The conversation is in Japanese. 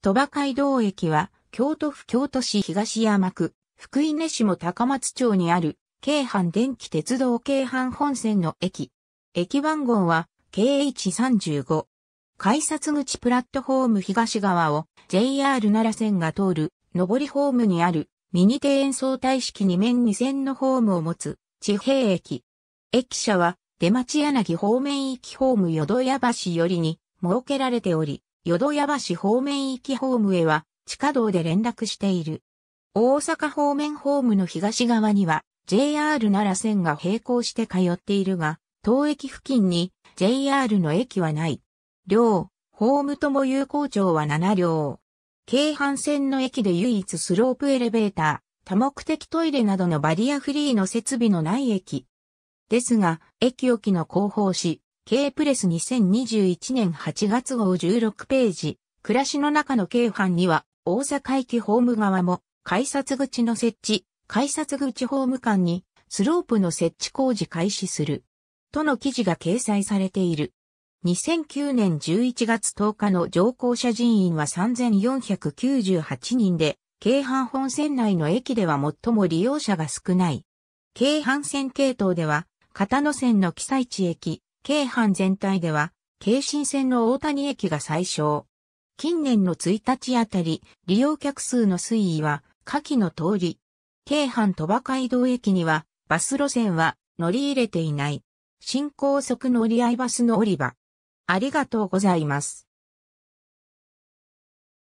鳥羽街道駅は、京都府京都市東山区、福井根市も高松町にある、京阪電気鉄道京阪本線の駅。駅番号は、KH35。改札口プラットフォーム東側を JR 奈良線が通る上りホームにあるミニ庭園相対式2面2線のホームを持つ地平駅。駅舎は出町柳方面行きホーム淀屋橋よりに設けられており、淀屋橋方面行きホームへは地下道で連絡している。大阪方面ホームの東側には JR 奈良線が並行して通っているが、当駅付近に JR の駅はない。両、ホームとも有効庁は7両。京阪線の駅で唯一スロープエレベーター、多目的トイレなどのバリアフリーの設備のない駅。ですが、駅置きの広報誌、K プレス2021年8月号16ページ、暮らしの中の京阪には、大阪駅ホーム側も、改札口の設置、改札口ホーム間に、スロープの設置工事開始する。との記事が掲載されている。2009年11月10日の乗降者人員は3498人で、京阪本線内の駅では最も利用者が少ない。京阪線系統では、片野線の記載地駅、京阪全体では、京新線の大谷駅が最小。近年の1日あたり、利用客数の推移は、下記の通り。京阪鳥羽街道駅には、バス路線は乗り入れていない。新高速乗り合いバスの降り場。ありがとうございます。